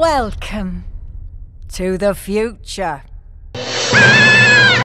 Welcome to the future.